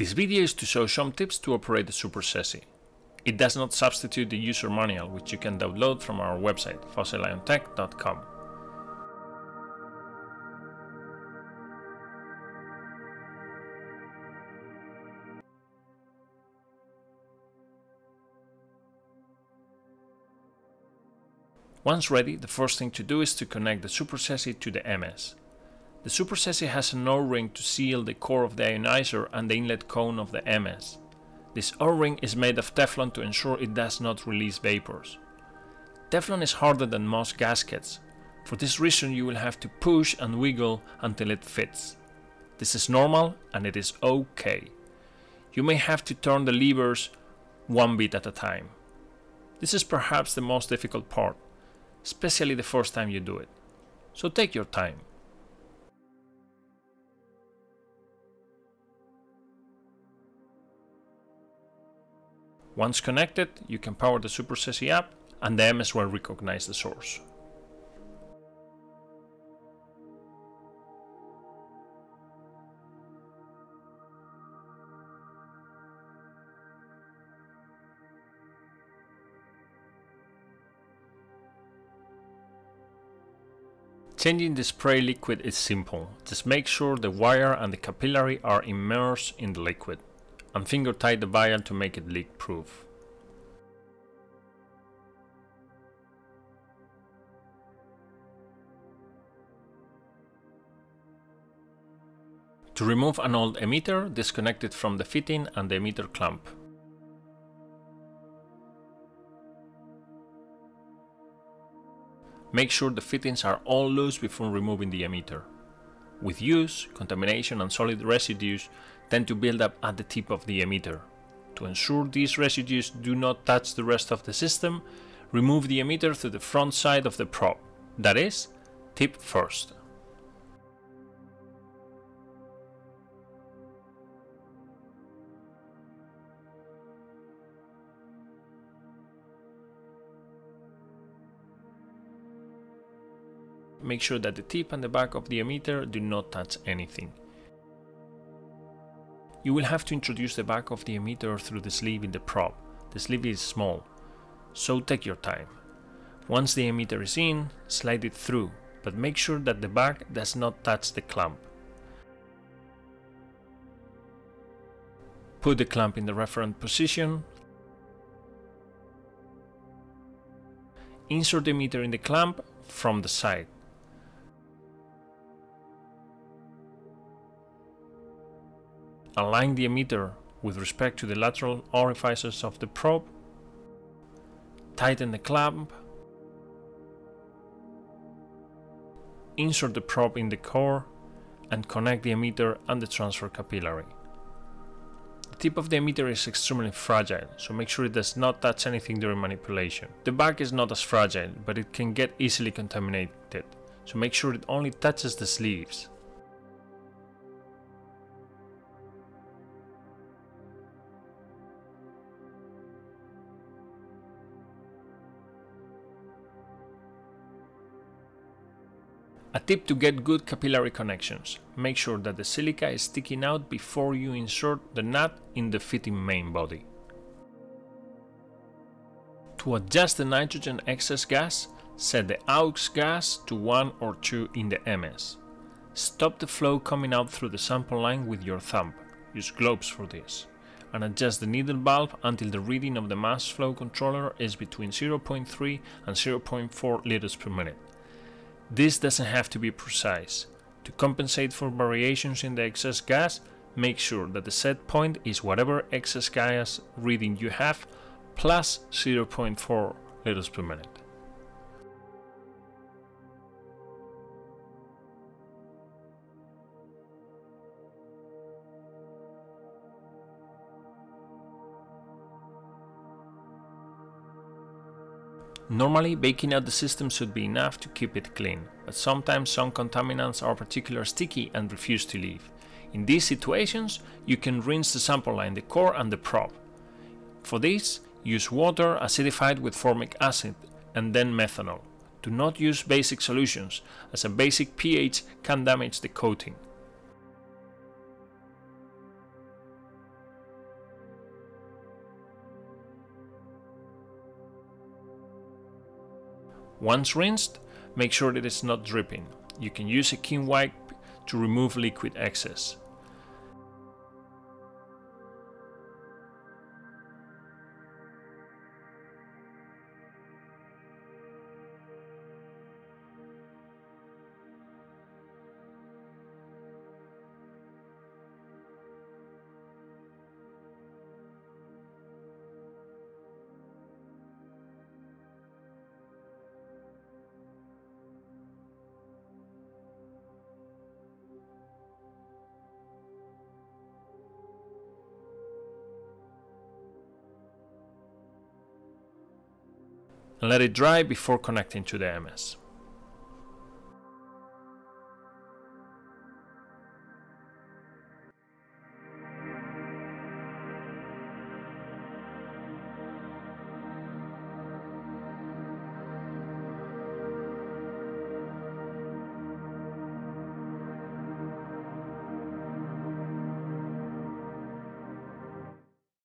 This video is to show some tips to operate the Super SESI. It does not substitute the user manual which you can download from our website fossiliontech.com. Once ready, the first thing to do is to connect the Super SESI to the MS. The Super SESI has an O-ring to seal the core of the ionizer and the inlet cone of the MS. This O-ring is made of Teflon to ensure it does not release vapors. Teflon is harder than most gaskets. For this reason you will have to push and wiggle until it fits. This is normal and it is okay. You may have to turn the levers one bit at a time. This is perhaps the most difficult part especially the first time you do it. So take your time. Once connected, you can power the Super SESI app and the MS will recognize the source. Changing the spray liquid is simple, just make sure the wire and the capillary are immersed in the liquid, and finger tight the vial to make it leak proof. To remove an old emitter, disconnect it from the fitting and the emitter clamp. Make sure the fittings are all loose before removing the emitter. With use, contamination and solid residues tend to build up at the tip of the emitter. To ensure these residues do not touch the rest of the system, remove the emitter to the front side of the probe, that is, tip first. Make sure that the tip and the back of the emitter do not touch anything. You will have to introduce the back of the emitter through the sleeve in the probe. The sleeve is small, so take your time. Once the emitter is in, slide it through, but make sure that the back does not touch the clamp. Put the clamp in the reference position. Insert the emitter in the clamp from the side. Align the emitter with respect to the lateral orifices of the probe. Tighten the clamp. Insert the probe in the core and connect the emitter and the transfer capillary. The tip of the emitter is extremely fragile, so make sure it does not touch anything during manipulation. The back is not as fragile, but it can get easily contaminated, so make sure it only touches the sleeves. A tip to get good capillary connections. Make sure that the silica is sticking out before you insert the nut in the fitting main body. To adjust the nitrogen excess gas, set the aux gas to 1 or 2 in the MS. Stop the flow coming out through the sample line with your thumb, use gloves for this, and adjust the needle valve until the reading of the mass flow controller is between 0.3 and 0.4 liters per minute. This doesn't have to be precise. To compensate for variations in the excess gas, make sure that the set point is whatever excess gas reading you have plus 0.4 liters per minute. Normally, baking out the system should be enough to keep it clean, but sometimes some contaminants are particularly sticky and refuse to leave. In these situations, you can rinse the sample line, the core and the probe. For this, use water acidified with formic acid and then methanol. Do not use basic solutions, as a basic pH can damage the coating. Once rinsed, make sure that it is not dripping. You can use a Kimwipe to remove liquid excess. And let it dry before connecting to the MS.